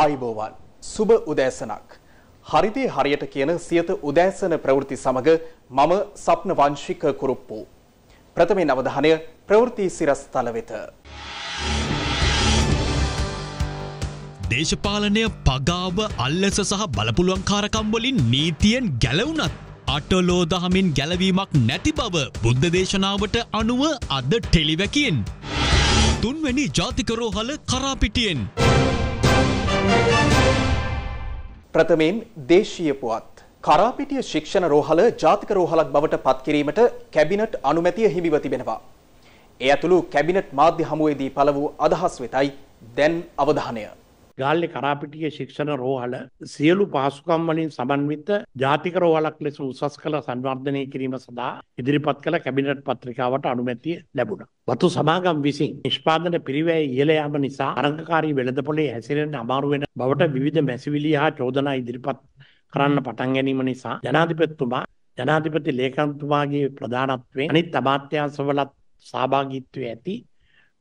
ආයිබෝවන් සුබ උදෑසනක්. හරිදේ හරියට කියන සියත උදෑසන ප්‍රවෘත්ති සමග මම සප්න වංශික කුරුප්පු. ප්‍රථමයෙන් අවධානය ප්‍රවෘත්ති සිරස්තල වෙත. දේශපාලනය පගාව අල්ලස සහ බලපුළුවන්කාරකම් වලින් නීතියෙන් ගැලවුනත් අටලෝ දහමින් ගැලවීමක් නැති බව බුද්ධ දේශනාවට අනුව අද ටෙලිවැකියෙන්. තුන්වැනි ජාතිකරෝහල කරාපිටියෙන්. ප්‍රථමයෙන් දේශීය පුවත්. කරාපිටිය ශික්ෂණ රෝහල ජාතික රෝහලක් බවට පත්කිරීමට කැබිනට් අනුමැතිය හිමිව තිබෙනවා. ඒ ඇතුළු කැබිනට් මාධ්‍ය හමුවේදී පළ වූ අදහස් වෙතයි දැන් අවධානය. ගාල්ලි කරාපිටිය ශික්ෂණ රෝහල සියලු පහසුකම් වලින් සමන්විත ජාතික රෝහලක් ලෙස උසස් කළ සංවර්ධනය කිරීම සඳහා ඉදිරිපත් කළ කැබිනට් පත්‍රිකාවට අනුමැතිය ලැබුණා. වතු සමාගම් විසින් නිෂ්පාදන පිරිවැය ඉහළ යාම නිසා අරංගකාරී වෙළඳපොලේ හැසිරෙන්න අමාරු වෙන බවට විවිධ මැසිවිලි හා චෝදනා ඉදිරිපත් කරන්න පටන් ගැනීම නිසා ජනාධිපතිතුමා ජනාධිපති ලේකම්තුමාගේ ප්‍රධානත්වයෙන් අනිත් අමාත්‍යාංශවලත් සහභාගීත්වය ඇති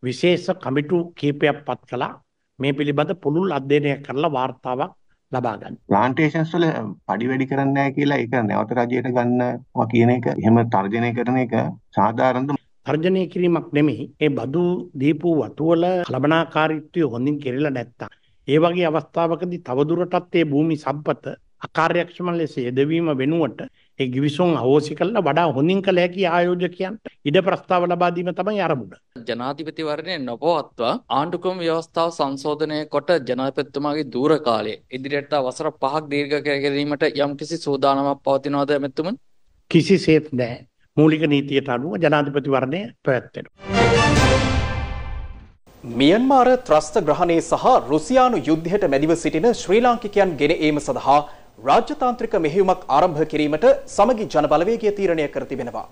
විශේෂ කමිටු කීපයක් පත් කළා මේ පිළිබඳ පුළුල් අධ්‍යයනයක් කරලා වාර්තාවක් ලබා ගන්න. ප්ලාන්ටේෂන්ස් වල පඩි වැඩි කරන්නේ නැහැ කියලා ඒක නැවත රජයට ගන්නවා කියන එක එහෙම තර්ජනය කරන එක සාධාරණද තර්ජනය කිරීමක් නෙමෙයි. ඒ බදු දීපු වතුවල කලබනාකාරීත්වය හොඳින් කෙරෙලා නැත්තම් ඒ වගේ අවස්ථාවකදී තවදුරටත් ඒ භූමි සම්පත අකාර්යක්ෂම ලෙස යෙදවීම වෙනුවට ඒ ගිවිසුම් අවෝසි කළා වඩා හොඳින් කළ හැකි ආයෝජකයන්ට ඉඩ ප්‍රස්තාව ලබා දීම තමයි අරමුණ. ජනාධිපතිවරණය නොපවත්වා ආණ්ඩුක්‍රම ව්‍යවස්ථාව සංශෝධනය කොට ජනාධිපතිතුමාගේ දූර කාලය ඉදිරියට වසර පහක් දීර්ඝ කර ගැනීමට යම්කිසි සූදානමක් පවතිනවද එමෙතුමන්? කිසිසේත් නැහැ. මූලික නීතියට අනුව ජනාධිපතිවරණය පැවැත්වෙනවා. මියන්මාර ත්‍රස්ත ග්‍රහණය සහ රුසියානු යුද්ධයට මැදිව සිටින ශ්‍රී ලාංකිකයන් ගෙන ඒම සඳහා රාජ්‍යතාන්ත්‍රික මෙහෙයුමක් ආරම්භ කිරීමට සමගි ජන බලවේගය තීරණය කර තිබෙනවා.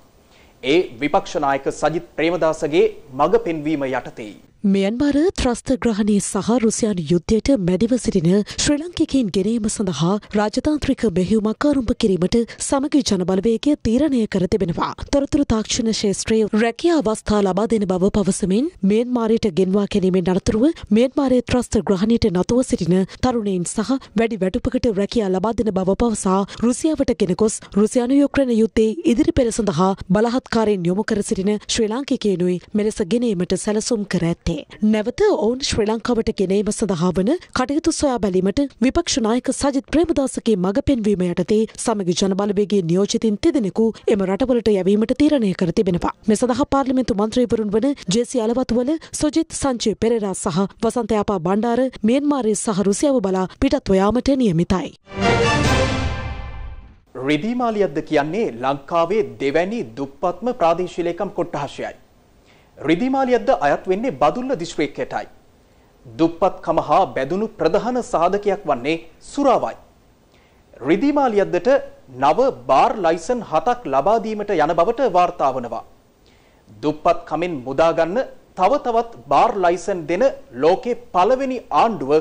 ඒ විපක්ෂ නායක සජිත් ප්‍රේමදාසගේ මඟ පෙන්වීම යටතේයි. මියන්මාර ත්‍රස්ත ග්‍රහණය සහ රුසියානු යුද්ධයට මැදිව සිටින ශ්‍රී ලංකිකයින් ගෙනීම සඳහා රාජතාන්ත්‍රික මෙහෙයුමක් ආරම්භ කිරීමට සමගි ජනබලවේගය තීරණය කර තිබෙනවා. තොරතුරු තාක්ෂණ ශේෂත්‍රයේ රැකියා අවස්ථා ලබා දෙන බව පවසමින් මියන්මාරයට ගෙන්වා ගැනීමෙන් අනතුරුව මියන්මාරයේ ත්‍රස්ත ග්‍රහණයට නතුව සිටින තරුණයින් සහ වැඩි වැටුපකට රැකියා ලබා දෙන බව පවසා රුසියාවට ගෙන ගොස් රුසියානු යුක්‍රේන යුද්ධයේ ඉදිරි පෙර සඳහා බලහත්කාරයෙන් යොමු කර සිටින ශ්‍රී ලාංකිකයනුයි මෙලෙස ගෙනීමට සැලසුම් කර ඇත්තේ. නැවත ඔවුන් ශ්‍රී ලංකාවට ගෙනීම සඳහා වන කටයුතු සොයා බැලීමට විපක්ෂ නායක සජිත් ප්‍රේමදාසගේ මඟ පෙන්වීම යටතේ සමගි ජනබලවේගේ නියෝජිතින් තිදෙනෙකු එම රටවලට යැවීමට තීරණය කර තිබෙනවා. මේ සඳහා පාර්ලිමේන්තු මන්ත්‍රීවරුන් වන ජේසී අලවතුවල සොජිත් සංචේ පෙරේරා සහ වසන්තයාපා බණ්ඩාර මියන්මාරයේ සහ රුසියාව බලා පිටත්ව යාමට නියමිතයි. රිදීමාලියද්ද කියන්නේ ලංකාවේ දෙවැනි දුප්පත්ම ප්‍රාදේශීය ලේකම් කොට්ටාශයයි. රිදිමාලියද්ද අයත් වෙන්නේ බදුල්ල දිස්ත්‍රික්කයටයි. දුප්පත්කම හා බැදුණු ප්‍රධාන සාධකයක් වන්නේ සුරාවයි. රිදිමාලියද්දට නව බාර් ලයිසන් හතක් ලබා දීමට යන බවට වාර්තා වනවා. දුප්පත්කමෙන් මුදාගන්න තව තවත් බාර් ලයිසන් දෙන ලෝකේ පළවෙනි ආණ්ඩුව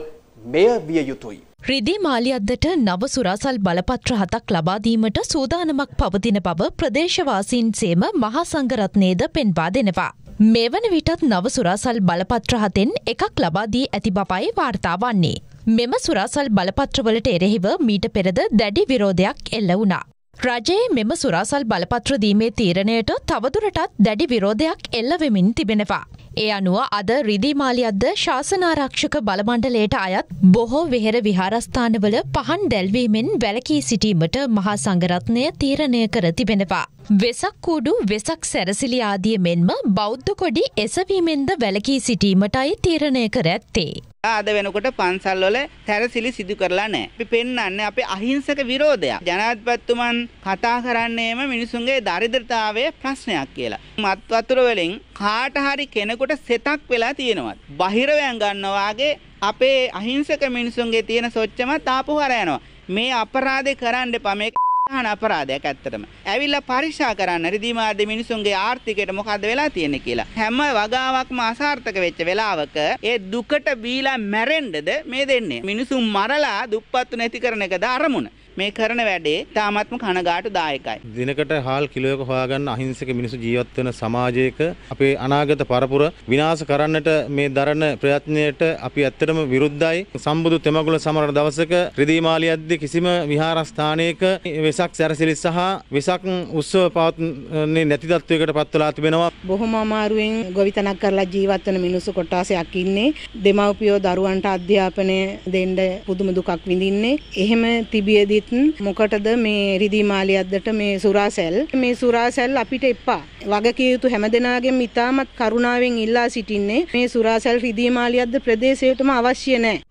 මෙය විය යුතුයි. රිදී මාලියද්දට නව සුරාසල් බලපත්‍ර හතක් ලබා දීමට සූදානමක් පවතින බව ප්‍රදේශවාසීන් සේම මහා සංඝරත්නයේද පෙන්වා දෙනවා. මෙවන විටත් නව සුරාසල් බලපත්‍ර හතෙන් එකක් ලබාදී ඇති බවයි වාර්තා වන්නේ. මෙම සුරාසල් බලපත්‍රවලට එරෙහිව මීට පෙරද දැඩි විරෝධයක් එල්ල වුණා. රජයේ මෙම සුරාසල් බලපත්‍ර දීමේ තීරණයට තවදුරටත් දැඩි විරෝධයක් එල්ලවෙමින් තිබෙනවා. ඒ අනුව අද රිදිමාලියද්ද ශාසනාරක්ෂක බලමණ්ඩලයට අයත් බොහෝ වෙහෙර විහාරස්ථානවල පහන් දැල්වීමෙන් වැලකී සිටීමට මහා සංගරත්නය තීරණය කර තිබෙනවා. වෙසක් කූඩු වෙසක් සැරසිලි ආදිය මෙන්ම බෞද්ධ කොඩි එසවීමෙන්ද වැලකී සිටීමටයි තීරණය කර ඇත්තේ. අද වෙනකොට පන්සල් වල තැරසිලි සිදු කරලා නැහැ. අපි පෙන්වන්නේ අපේ අහිංසක විරෝධයක්. ජනාධිපතිතුමන් කතා කරන්නේම මිනිසුන්ගේ දරිද්‍රතාවයේ ප්‍රශ්නයක් කියලා. මත් වතුර වලින් කාට හරි කෙනෙකුට සෙතක් වෙලා තියෙනවා. බහිරවයන් ගන්නවාගේ අපේ අහිංසක මිනිසුන්ගේ තියෙන සොච්චම තාපු හර යනවා. මේ අපරාධේ කරන්න එපා. මේ ප්‍රධාන අපරාධයක් ඇත්තටම. ඇවිල්ලා පරීක්ෂා කරන්න රිදී මාධ්‍ය මිනිසුන්ගේ ආර්ථිකයට මොකද්ද වෙලා තියෙන්නේ කියලා. හැම වගාවක්ම අසාර්ථක වෙච්ච වෙලාවක ඒ දුකට බීලා මැරෙන්නද මේ දෙන්නේ. මිනිසුන් මරලා දුප්පත්තු නැති කරන එකද අරමුණ. මේ කරන වැඩේ තාමත්ම කනගාටු දායකයි. දිනකට හාල් කිලෝයක හොයාගන්න අහිංසක මිනිසු ජීවත් වෙන සමාජයක අපේ අනාගත පරපුර විනාශ කරන්නට මේ දරන ප්‍රයත්නයට අපි ඇත්තටම විරුද්ධයි. සම්බුදු තෙමගුල සමරන දවසක රිදී මාලියද්දී කිසිම විහාරස්ථානයක වෙසක් සැරසිලි සහ වෙසක් උත්සව පවත්වන්නේ නැති තත්වයකට පත් වෙලා තිබෙනවා. බොහොම අමාරුවෙන් ගොවිතැනක් කරලා ජීවත් වෙන මිනිස්සු කොටාසයක් ඉන්නේ. දෙමව්පියෝ දරුවන්ට අධ්‍යාපනය දෙන්න පුදුම දුකක් විඳින්නේ. එහෙම තිබියදී ඒත් මොකටද මේ රිදී මාලියද්දට මේ සුරාසැල්? මේ සුරාසැල් අපිට එපා. වගකිය යුතු හැමදෙනාගෙන් ඉතාමත් කරුණාවෙන් ඉල්ලා සිටින්නේ මේ සුරාසැල් රිදී මාලියද්ද ප්‍රදේශයටම අවශ්‍ය නැහැ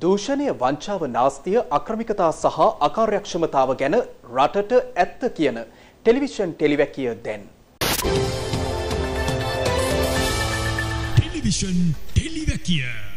දූෂණය වංචාව නාස්තිය අක්‍රමිකතා සහ අකාර්යක්ෂමතාව ගැන රටට ඇත්ත කියන ටෙලිවිෂන් ටෙලිවැකිය දැන්. ටෙලිවිෂන් ටෙලිවැකිය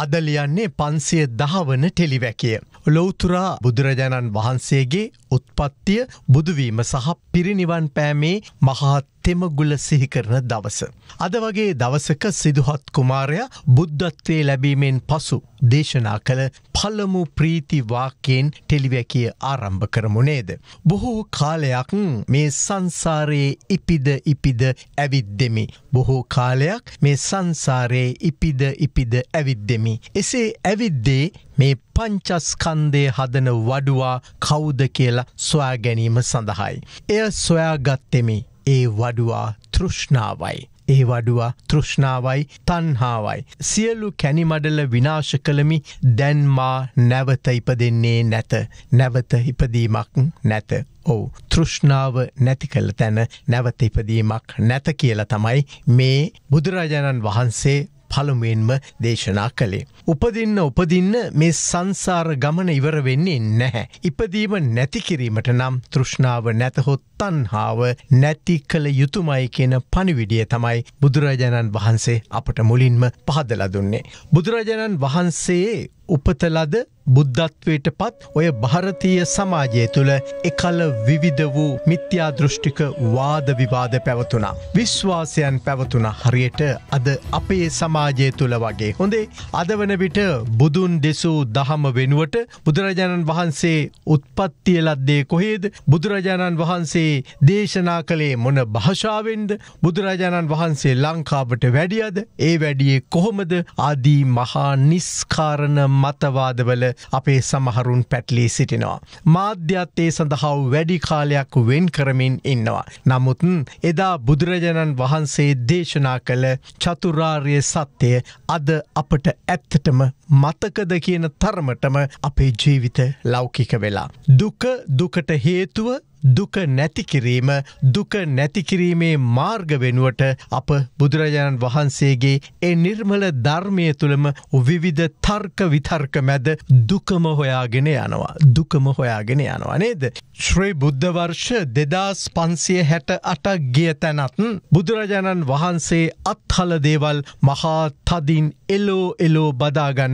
අද ලියන්නේ පන්සිය දහවන ටෙලිවැකිය. ලොවතුරා බුදුරජාණන් වහන්සේගේ උත්පත්තිය බුදුවීම සහ පිරිනිවන් පෑමේ මහත් තෙමගුල සිහිකරන දවස. අද වගේ දවසක සිදුහත් කුමාරය බුද්ධත්වය ලැබීමෙන් පසු දේශනා කළ පල්ලමු ප්‍රීතිවාකයෙන් ටෙලිවැකිය ආරම්භ කරමුණේද. බොහෝ කාලයක් මේ සංසාරයේ ඉපිද ඉපිද ඇවිද්දෙමි. බොහෝ කාලයක් මේ සංසාරයේ ඉපිද ඉපිද ඇවිද්දෙමි. එසේ ඇවිද්දේ මේ පංචස්කන්දය හදන වඩුවා කෞුද කියලා සොයා ගැනීම සඳහායි. එය සොයාගත්තෙමි ඒ වඩුවා තෘෂ්ණාවයි. ඒ වඩුවා තෘෂ්ණාවයි තන්හාවයි. සියලු කැනිමඩල විනාශ කළමි දැන්මා නැවත ඉපදෙන්නේ නැත. නැවත ඉපදීමක් නැත. ඔවු තෘෂ්ණාව නැති කළ තැන නැවත ඉපදීමක් නැත කියල තමයි මේ බුදුරජාණන් වහන්සේ පළමුුවෙන්ම දේශනා කළේ. උපදින්න උපදින්න මේ සංසාර ගමන ඉවර වෙන්නේ නැහැ. ඉපදීම නැතිකිරීමට නම් තෘෂ්ණාව නැතහොත් තන්හාාව නැති කළ යුතුමයි කියන පණිවිඩිය තමයි බුදුරජාණන් වහන්සේ අපට මුලින්ම පහදල දුන්නේ. බුදුරජාණන් වහන්සේ උපතලද බුද්ධත්වයට පත් ඔය භාරතීය සමාජය තුළ එකල විවිධ වූ මිත්‍යා දෘෂ්ටික වාද විවාද පැවතුනා. විශ්වාසයන් පැවතුන හරියට අද අපේ සමාජය තුළ වගේ. හොඳේ අද වන විට බුදුන් දෙසූ දහම වෙනුවට බුදුරජාණන් වහන්සේ උත්පත්තියලද්දේ කොහේද බුදුරජාණන් වහන්සේ දේශනා කළේ මොන භාෂාවෙන්ද බුදුරජාණන් වහන්සේ ලංකාවට වැඩියද ඒ වැඩියේ කොහොමද ආදී මහා නිස්කාරණ මතවාදවල අපේ සමහරුන් පැටලී සිටිනවා. මාධ්‍යත්තේ සඳහාව වැඩි කාලයක් වෙන් කරමින් ඉන්නවා. නමුත්න් එදා බුදුරජාණන් වහන්සේ දේශනා කළ චතුරාර්ය සත්‍යය අද අපට ඇත්තටම මතකද කියන තරමටම අපේ ජීවිත ලෞකික වෙලා. දුක දුකට හේතුව දුක නැතිකිරීම දුක නැතිකිරීමේ මාර්ග වෙනුවට අප බුදුරජාණන් වහන්සේගේ ඒ නිර්මල ධර්මය තුළම විවිධ තර්ක විතර්ක මැද දුකම හොයාගෙන යනවා දුකම හොයාගෙන යනවා නේද. ශ්‍රී බුද්ධවර්ෂ දෙදස් පන්සිය හැට අටක් ගිය තැනත් බුදුරජාණන් වහන්සේ අත්හල දේවල් මහා තදින් එලෝ එලෝ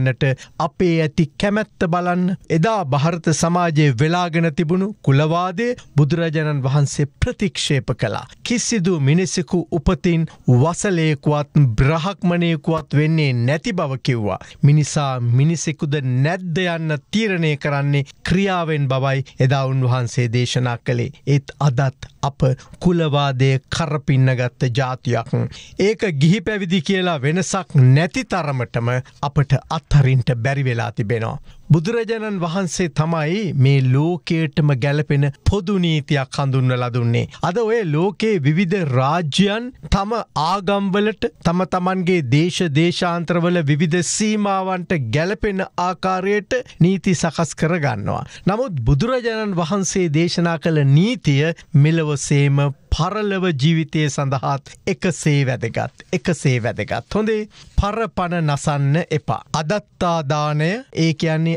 බදාගන්නට අපේ ඇති කැමැත්ත බලන්න එදා භාරත සමාජයේ වෙලාගෙන තිබුණු කුලවාදේ බුදුරජාණන් වහන්සේ ප්‍රතික්ෂේප කළා. කිසිදු මිනිසෙකු උපතින් වසලයකුවත් බ්‍රහක්මණයකුවත් වෙන්නේ නැති බව කිව්වා. මිනිසා මිනිසෙකුද නැද්ද යන්න තීරණය කරන්නේ ක්‍රියාවෙන් බවයි එදා උන්වහන්සේ දේශනා කළේ. ඒත් අදත් අප කුලවාදය කරපින්නගත්ත ජාතියක්. ඒක ගිහි පැවිදි කියලා වෙනසක් නැති තරමටම අපට අත්හරින්ට බැරිවෙලා තිබෙනවා. බුදුරජාණන් වහන්සේ තමයි මේ ලෝකේටම ගැලපෙන පොදුනීතියක් හඳුන්න ලදුන්නේ. අද ඔය ලෝකයේ විවිධ රාජ්‍යයන් තම ආගම්වලට තම තමන්ගේ දේශ දේශාන්ත්‍රවල විවිධ සීමාවන්ට ගැලපෙන ආකාරයට නීති සකස් කරගන්නවා. නමුත් බුදුරජාණන් වහන්සේ දේශනා කළ නීතිය මෙලවසේම පරලව ජීවිතය සඳහාත් එකසේ වැදගත් එකසේ වැදගත් හොඳේ පරපණ නසන්න එපා. අදත්තාදානය ඒ කියන්නේ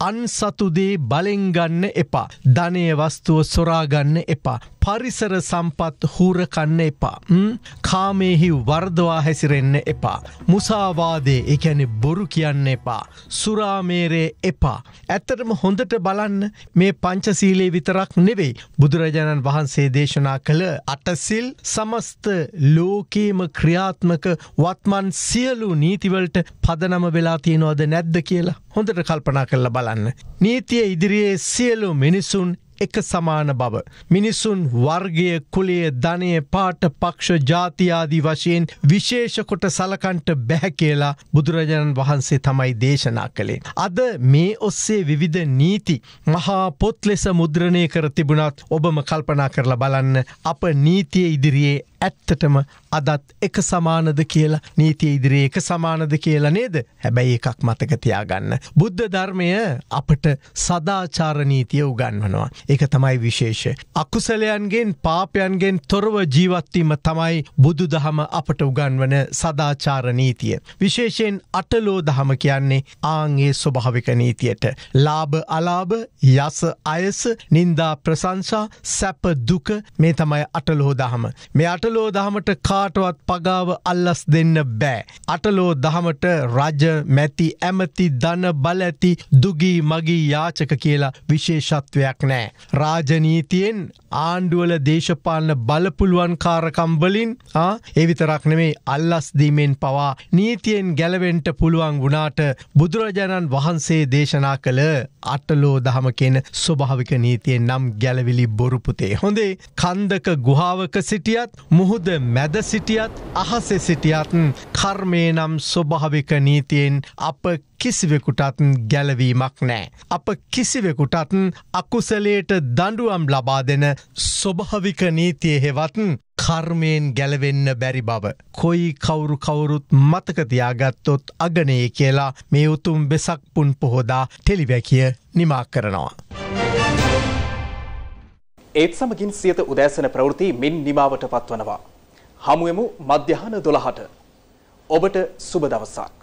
අන්සතුදේ බලෙන්ගන්න එපා. ධනය වස්තුව සොරාගන්න එපා. පරිසර සම්පත් හූරකන්න එපා. කාමේහි වර්දවා හැසිරෙන්න එපා. මුසාවාදේ එකැනෙ බොරු කියන්න එපා. සුරාමේරේ එපා. ඇත්තටම හොඳට බලන්න මේ පංචසීලේ විතරක් නෙවෙයි. බුදුරජාණන් වහන්සේ දේශනා කළ අටසිල් සමස්ත ලෝකේම ක්‍රියාත්මක වත්මන් සියලු නීතිවලට පදනම වෙලා තියෙනවද නැද්ද කියලා හොඳට කල්පනා කරලා බලන්න. නීතිය ඉදිරියේ සියලු මිනිසුන් එක සමාන බව. මිනිසුන් වර්ගය කුලේ ධනය පාට පක්ෂ ජාතියාදී වශයෙන් විශේෂකොට සලකන්ට බැහැ කියලා බුදුරජාණන් වහන්සේ තමයි දේශනා කළේ. අද මේ ඔස්සේ විවිධ නීති මහා පොත් ලෙස මුද්‍රණය කර තිබුණත් ඔබම කල්පනා කරලා බලන්න අප නීතිය ඉදිරියේ ඇත්තටම අදත් එක සමානද කියලා නීතිය ඉදිරියේ එක සමානද කියලා නේද හැබැයි එකක් මතකතියාගන්න. බුද්ධ ධර්මය අපට සදාචාර නීතිය උගන්වනවා. ඒක තමයි විශේෂ. අකුසලයන්ගෙන් පාපයන්ගෙන් තොරව ජීවත්වීම තමයි බුදු දහම අපට උගන්වන සදාචාර නීතිය. විශේෂයෙන් අටලෝ දහම කියන්නේ ආංගේ ස්වභාවික නීතියට. ලාභ අලාභ යස අයස නින්දා ප්‍රසංසා සැප දුක මේ තමයි අටලෝ දහම. මේ අටලෝ දහමට කාටවත් පගාව අල්ලස් දෙන්න බෑ. අටලෝ දහමට රජ මැති ඇමති ධන බලඇති දුගී මගී යාචක කියලා විශේෂත්වයක් නෑ. රාජනීතියෙන් ආණ්ඩුවල දේශපාලන බලපුළුවන් කාරකම්බලින් එවිතරක් නෙමේ අල්ලස්දීමෙන් පවා නීතියෙන් ගැලවෙන්ට පුළුවන් වුණාට බුදුරජාණන් වහන්සේ දේශනා කළ අටලෝ දහම කියෙන ස්වභාවික නීතියෙන් නම් ගැලවිලි බොරුපුතේ. හොඳේ කන්දක ගුහාවක සිටියත් මුහුද මැද සිටියත් අහසෙ සිටියත්න් කර්මය නම් ස්වභාවික නීතියෙන් අප කිසිවෙකුටත් ගැලවීමක් නෑ. අප කිසිවෙකුටත් අකුසලයට දඩුවම් ලබා දෙන ස්වභාවික නීතිය හෙවත්න් කර්මයෙන් ගැලවෙන්න බැරි බව. කොයි කවුරු කවුරුත් මතකතියාගත්තොත් අගනයේ කියලා මේ උතුම් බෙසක් පුන් පොහොදා ටෙලිවැකිය නිමා කරනවා. ඒත් සමගින් සියත උදෑසන ප්‍රවෘති මින් නිමාවට පත්වනවා. හමුවමු මධ්‍යහන දොළහට. ඔබට සුබ දවසක්.